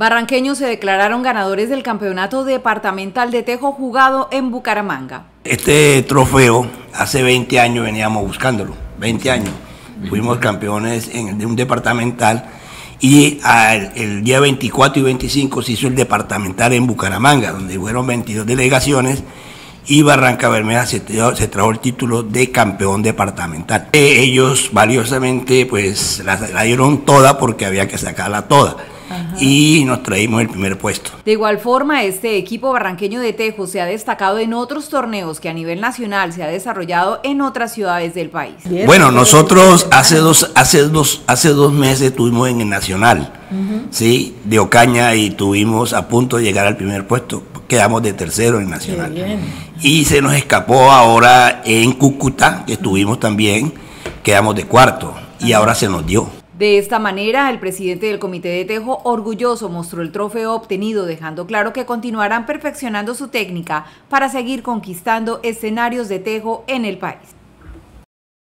Barranqueños se declararon ganadores del campeonato departamental de tejo jugado en Bucaramanga. Este trofeo hace 20 años veníamos buscándolo, 20 años. Fuimos campeones en, de un departamental y el día 24 y 25 se hizo el departamental en Bucaramanga, donde fueron 22 delegaciones y Barranca Bermeja se, trajo el título de campeón departamental. Ellos valiosamente pues la dieron toda porque había que sacarla toda y nos traímos el primer puesto. De igual forma, este equipo barranqueño de Tejo se ha destacado en otros torneos que a nivel nacional se ha desarrollado en otras ciudades del país. Bueno, nosotros hace dos, hace dos, hace dos meses estuvimos en el Nacional, ¿sí? de Ocaña y tuvimos a punto de llegar al primer puesto. Quedamos de tercero en el Nacional. Y se nos escapó ahora en Cúcuta, que estuvimos también, quedamos de cuarto y ahora se nos dio. De esta manera, el presidente del Comité de Tejo orgulloso mostró el trofeo obtenido, dejando claro que continuarán perfeccionando su técnica para seguir conquistando escenarios de tejo en el país.